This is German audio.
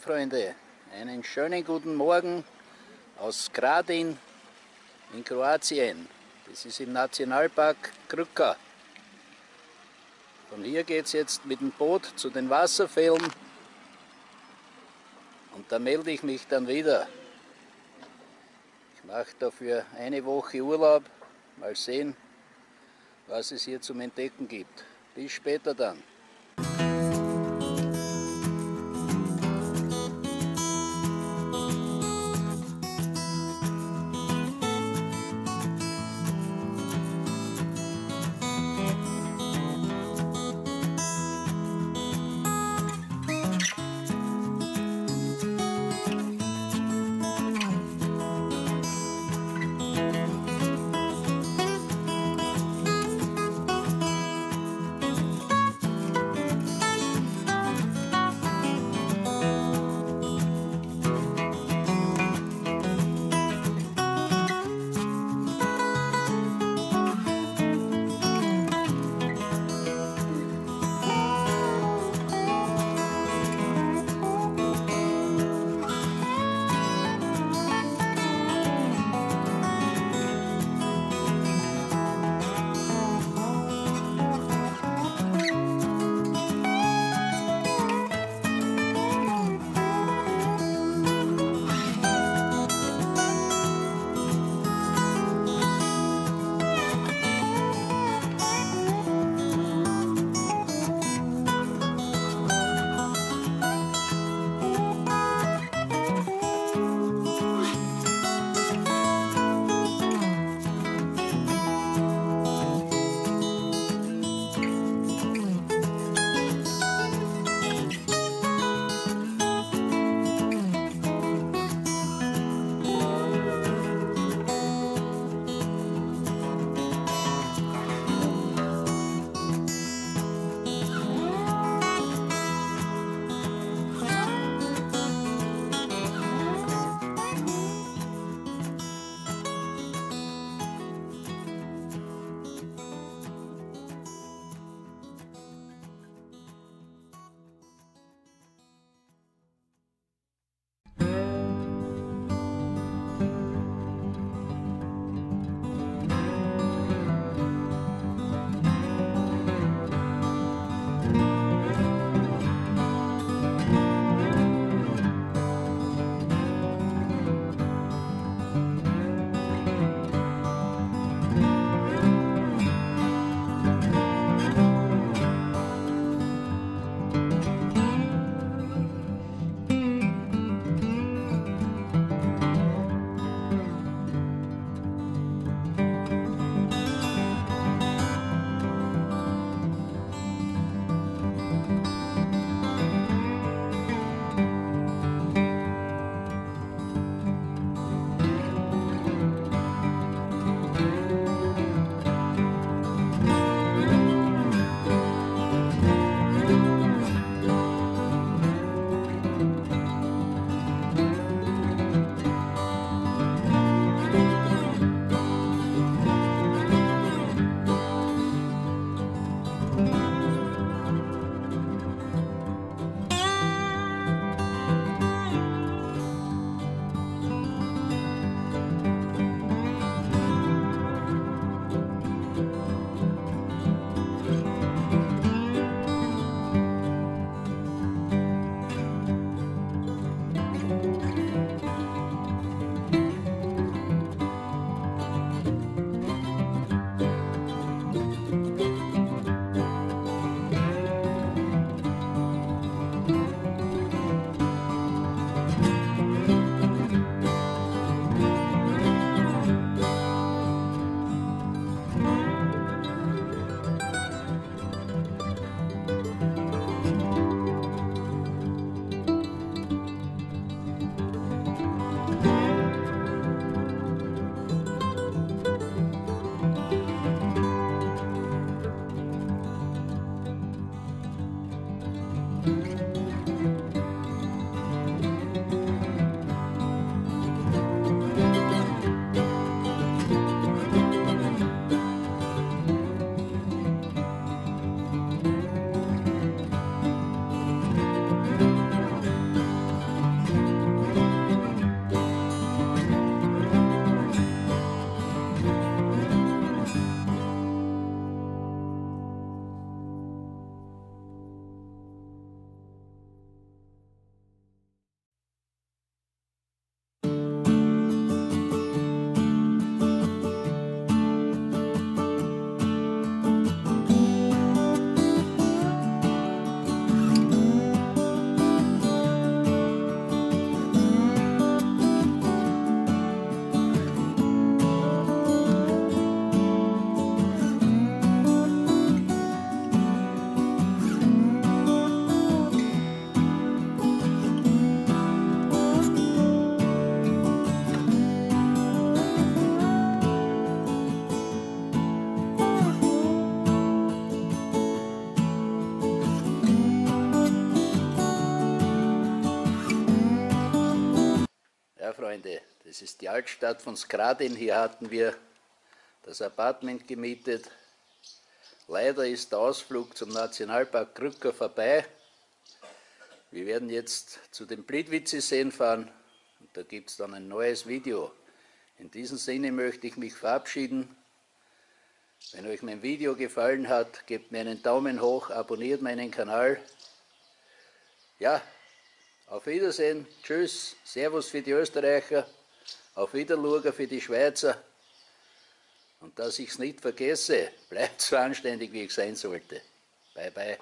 Freunde, einen schönen guten Morgen aus Gradin in Kroatien. Das ist im Nationalpark Krka. Von hier geht es jetzt mit dem Boot zu den Wasserfällen und da melde ich mich dann wieder. Ich mache dafür eine Woche Urlaub, mal sehen, was es hier zum Entdecken gibt. Bis später dann. Das ist die Altstadt von Skradin. Hier hatten wir das Apartment gemietet. Leider ist der Ausflug zum Nationalpark Krücker vorbei. Wir werden jetzt zu den Blitwitze-Seen fahren und da gibt es dann ein neues Video. In diesem Sinne möchte ich mich verabschieden. Wenn euch mein Video gefallen hat, gebt mir einen Daumen hoch, abonniert meinen Kanal. Ja, auf Wiedersehen, tschüss, Servus für die Österreicher, auf Wiederluger für die Schweizer. Und dass ich es nicht vergesse, bleibt so anständig, wie ich sein sollte. Bye, bye.